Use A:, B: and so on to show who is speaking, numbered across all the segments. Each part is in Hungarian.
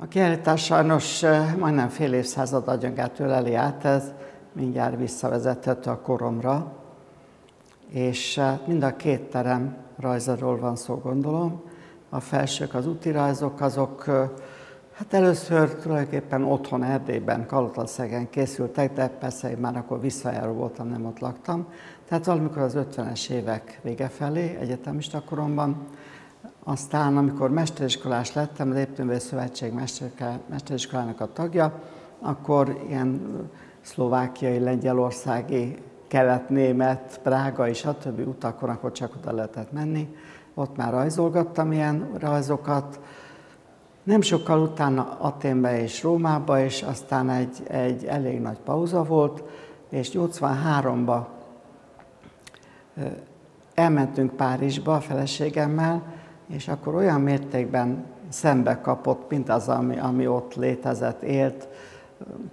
A: A kiállítás sajnos majdnem fél évszázad agyagát öleli át, ez mindjárt visszavezethető a koromra, és mind a két terem rajzáról van szó, gondolom. A felsők, az úti rajzok, azok hát először tulajdonképpen otthon Erdélyben, Kalotalszegen készültek, de persze én már akkor visszajáró voltam, nem ott laktam. Tehát valamikor az 50-es évek vége felé, egyetemista koromban, aztán, amikor mesteriskolás lettem, az Építőművész Szövetség mesteriskolának a tagja, akkor ilyen szlovákiai, lengyelországi, kelet-német, a többi utakon, akkor csak oda lehetett menni. Ott már rajzolgattam ilyen rajzokat. Nem sokkal utána Aténbe és Rómába, és aztán egy, egy elég nagy pauza volt, és 83-ba elmentünk Párizsba a feleségemmel, és akkor olyan mértékben szembe kapott, mint az, ami, ami ott létezett, élt,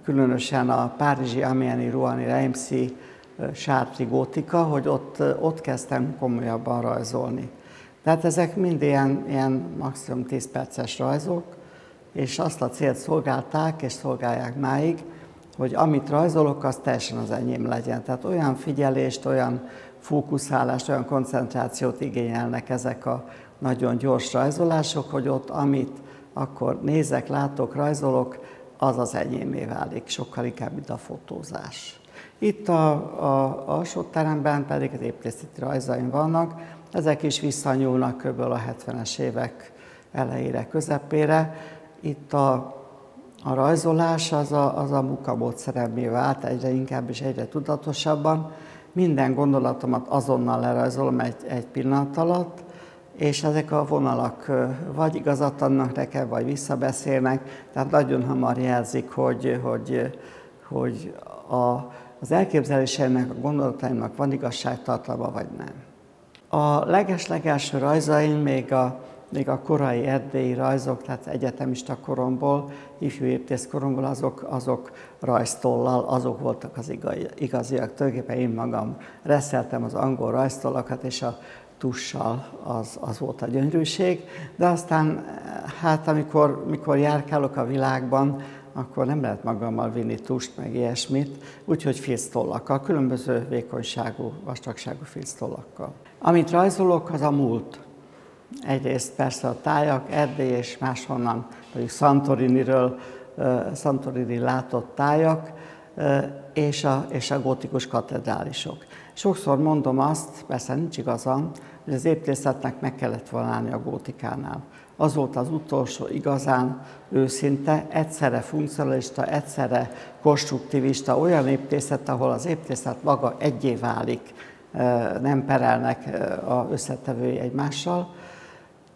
A: különösen a párizsi Amieni Rouhani Reimszi sátri gótika, hogy ott, ott kezdtem komolyabban rajzolni. Tehát ezek mind ilyen, ilyen maximum 10 perces rajzok, és azt a célt szolgálták, és szolgálják máig, hogy amit rajzolok, az teljesen az enyém legyen. Tehát olyan figyelést, olyan fókuszálást, olyan koncentrációt igényelnek ezek a nagyon gyors rajzolások, hogy ott amit akkor nézek, látok, rajzolok, az az enyémé válik, sokkal inkább, mint a fotózás. Itt a, a alsó teremben pedig az építészeti rajzaim vannak, ezek is visszanyúlnak kb. a 70-es évek elejére, közepére. Itt a, a rajzolás az a, az a munkamódszeremé vált egyre inkább és egyre tudatosabban. Minden gondolatomat azonnal lerajzolom egy, egy pillanat alatt, és ezek a vonalak vagy igazat adnak nekem, vagy visszabeszélnek, tehát nagyon hamar jelzik, hogy, hogy, hogy a, az elképzeléseimnek, a gondolataimnak van igazságtartalma, vagy nem. A leges-legelső rajzaim még a, még a korai erdélyi rajzok, tehát egyetemista koromból, ifjú építész koromból, azok, azok rajztollal, azok voltak az igaziak. Tulajdonképpen én magam reszeltem az angol rajztollakat, és a tussal, az, az volt a gyönyörűség, de aztán hát amikor mikor járkálok a világban, akkor nem lehet magammal vinni tust, meg ilyesmit, úgyhogy filctollakkal, különböző vékonyságú, vastagságú filctollakkal. Amit rajzolok, az a múlt. Egyrészt persze a tájak, Erdély és máshonnan, mondjuk Santoriniről, Santorini látott tájak, és a, és a gótikus katedrálisok. Sokszor mondom azt, persze nincs igazam, hogy az építészetnek meg kellett volna állni a gótikánál. Az volt az utolsó igazán őszinte, egyszerre funkcionalista, egyszerre konstruktivista, olyan építészet, ahol az építészet maga egyé válik, nem perelnek a összetevői egymással,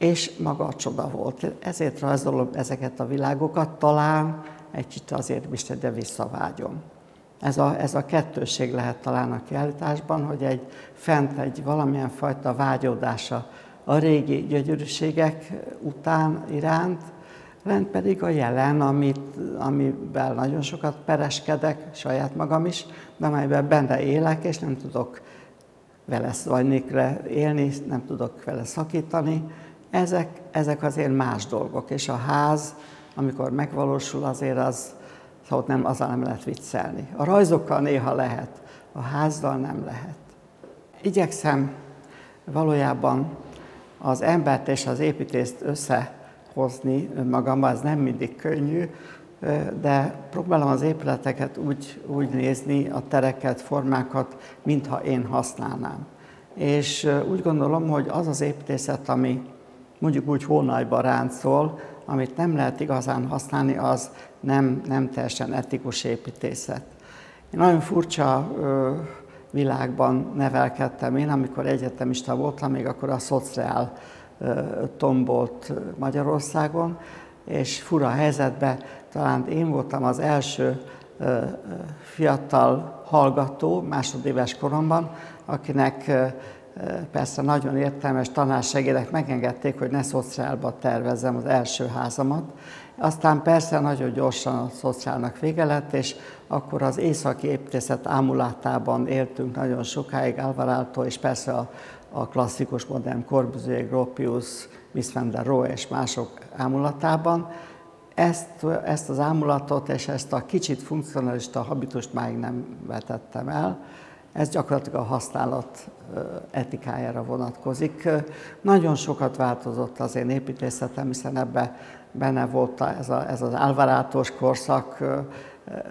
A: és maga a csoda volt. Ezért rajzolom ezeket a világokat, talán egy kicsit azért is, de visszavágyom. Ez a, ez a kettőség lehet talán a kiállításban, hogy egy fent egy valamilyen fajta vágyódása a régi gyönyörűségek után iránt, lent pedig a jelen, amit, amivel nagyon sokat pereskedek, saját magam is, de amelyben benne élek, és nem tudok vele vagy élni, nem tudok vele szakítani. Ezek, ezek azért más dolgok, és a ház, amikor megvalósul, azért az, Szóval nem, azzal nem lehet viccelni. A rajzokkal néha lehet, a házzal nem lehet. Igyekszem valójában az embert és az építést összehozni önmagamban, ez nem mindig könnyű, de próbálom az épületeket úgy, úgy nézni, a tereket, formákat, mintha én használnám. És úgy gondolom, hogy az az építészet, ami mondjuk úgy hónajba ráncol, amit nem lehet igazán használni, az nem, nem teljesen etikus építészet. Én nagyon furcsa ö, világban nevelkedtem én, amikor egyetemista voltam, még akkor a szociál tombolt Magyarországon, és fura helyzetben talán én voltam az első ö, fiatal hallgató másodéves koromban, akinek persze nagyon értelmes tanársegédek megengedték, hogy ne szociálba tervezzem az első házamat. Aztán persze nagyon gyorsan a szociálnak vége lett, és akkor az északi építészet ámulátában éltünk nagyon sokáig, Alvaráltól, és persze a, a klasszikus modern Corbusier, Gropius, Miss van der Rohe és mások ámulatában. Ezt, ezt az ámulatot és ezt a kicsit funkcionalista habitust máig nem vetettem el. Ez gyakorlatilag a használat etikájára vonatkozik. Nagyon sokat változott az én építészetem, hiszen ebbe benne volt ez, a, ez az álvarátos korszak,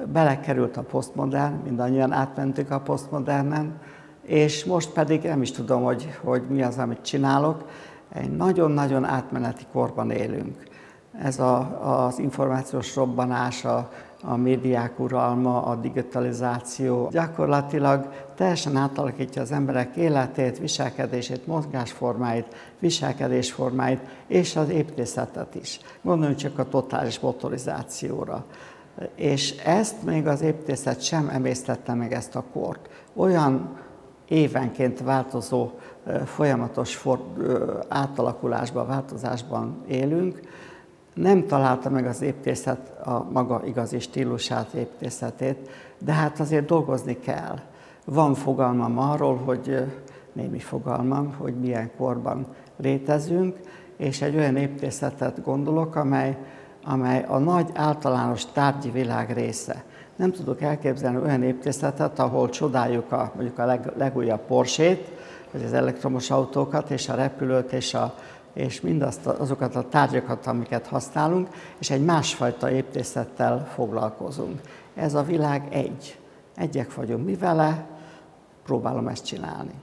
A: belekerült a posztmodern, mindannyian átmentük a posztmodernen, és most pedig nem is tudom, hogy, hogy mi az, amit csinálok. Egy nagyon-nagyon átmeneti korban élünk. Ez a, az információs robbanás, a, a médiák uralma, a digitalizáció gyakorlatilag teljesen átalakítja az emberek életét, viselkedését, mozgásformáit, viselkedésformáit és az építészetet is. Gondoljunk csak a totális motorizációra. És ezt még az építészet sem emésztette meg ezt a kort. Olyan évenként változó, folyamatos for, átalakulásban, változásban élünk, nem találta meg az építészet a maga igazi stílusát, építészetét, de hát azért dolgozni kell. Van fogalmam arról, hogy némi fogalmam, hogy milyen korban létezünk, és egy olyan építészetet gondolok, amely, amely a nagy általános tárgyi világ része. Nem tudok elképzelni olyan építészetet, ahol csodáljuk a, mondjuk a leg, legújabb Porsét, vagy az elektromos autókat, és a repülőt, és, a, és mindazt azokat a tárgyakat, amiket használunk, és egy másfajta építészettel foglalkozunk. Ez a világ egy. Egyek vagyunk mi vele, próbálom ezt csinálni.